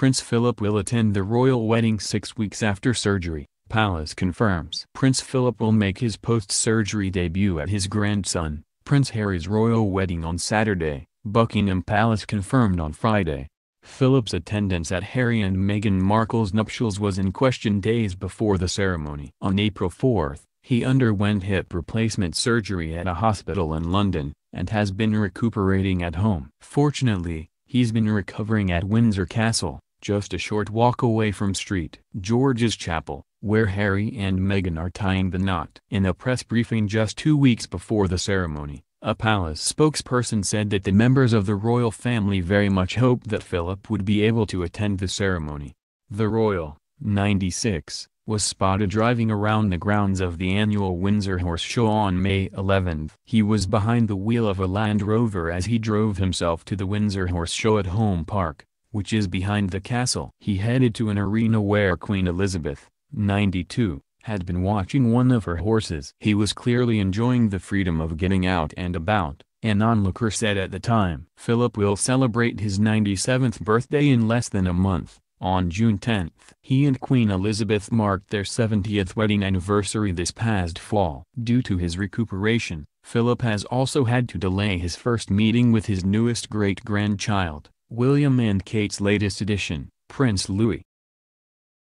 Prince Philip will attend the royal wedding six weeks after surgery, palace confirms. Prince Philip will make his post-surgery debut at his grandson, Prince Harry's royal wedding on Saturday, Buckingham Palace confirmed on Friday. Philip's attendance at Harry and Meghan Markle's nuptials was in question days before the ceremony. On April 4, he underwent hip replacement surgery at a hospital in London, and has been recuperating at home. Fortunately, he's been recovering at Windsor Castle, just a short walk away from St. George's Chapel, where Harry and Meghan are tying the knot. In a press briefing just two weeks before the ceremony, a palace spokesperson said that the members of the royal family very much hoped that Philip would be able to attend the ceremony. The royal, 96, was spotted driving around the grounds of the annual Windsor Horse Show on May 11. He was behind the wheel of a Land Rover as he drove himself to the Windsor Horse Show at Home Park, which is behind the castle. He headed to an arena where Queen Elizabeth, 92, had been watching one of her horses. He was clearly enjoying the freedom of getting out and about, an onlooker said at the time. Philip will celebrate his 97th birthday in less than a month. On June 10, he and Queen Elizabeth marked their 70th wedding anniversary this past fall. Due to his recuperation, Philip has also had to delay his first meeting with his newest great-grandchild, William and Kate's latest addition, Prince Louis.